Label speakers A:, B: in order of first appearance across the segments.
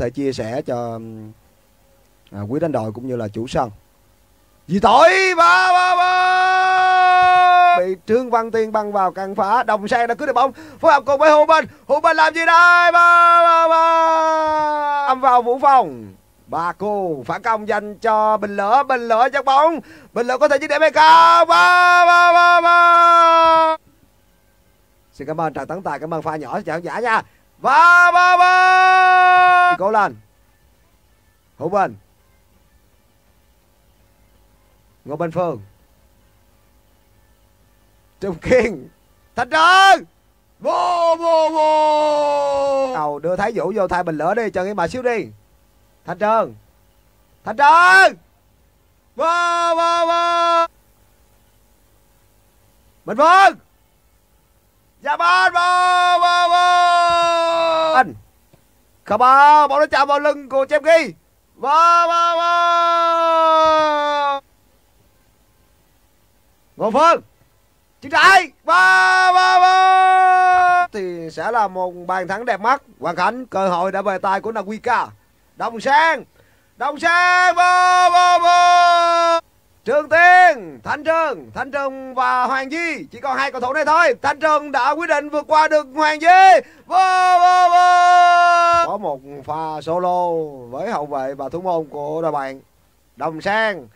A: thể chia sẻ cho à, quý đánh đội cũng như là chủ sân. Vì tội ba ba ba. Bị trương văn tiên băng vào căn phá đồng sang đã cướp được bóng. Phối hợp cùng với hồ bình. Hồ bình làm gì đây? Ba ba ba. Âm vào vũ phòng ba cô phản công dành cho bình lửa bình lửa chắc bóng. Bình lửa có thể dứt điểm hay không ba ba ba ba. Xin cảm ơn trần tấn tài. Cảm ơn pha nhỏ chào giả nha. Ba ba ba cố lên hữu bình ngô bên phương. Trung kiên. Thành trơn vô vô vô. Đầu đưa thái vũ vô thay bình lửa đi chờ cái mà xíu đi. Thành trơn thành trơn vô vô vô. Bình phương. Dạ bên, vô vô vô. Anh không ba, bóng nó chạm vào lưng của chém ghi. Vô vô vô ngô phương. Chiến trái ba ba ba thì sẽ là một bàn thắng đẹp mắt. Hoàng Khánh, cơ hội đã về tay của Naguika đồng sang. Đồng sang. Ba ba ba Trường Tiên, Thanh Trừng, Thanh Trừng và Hoàng Di Chỉ còn hai cầu thủ này thôi Thanh Trừng đã quyết định vượt qua được Hoàng Di vô, vô, vô. Có một pha solo với hậu vệ và thủ môn của đội bạn Đồng Sang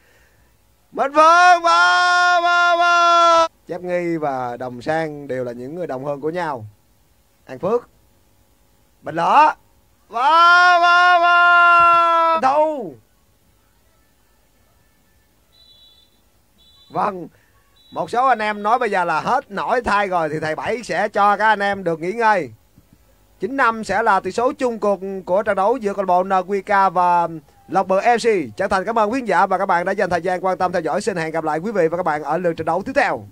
A: Minh Phương vô, vô, vô. Chép Nghi và Đồng Sang đều là những người đồng hương của nhau An Phước Bình Lỡ vô, vô. Vâng, một số anh em nói bây giờ là hết nổi thai rồi thì thầy Bảy sẽ cho các anh em được nghỉ ngơi. 9 năm sẽ là tỷ số chung cuộc của trận đấu giữa câu lạc bộ NQK và Lộc Bờ FC. Chân thành cảm ơn quý khán giả và các bạn đã dành thời gian quan tâm theo dõi. Xin hẹn gặp lại quý vị và các bạn ở lượt trận đấu tiếp theo.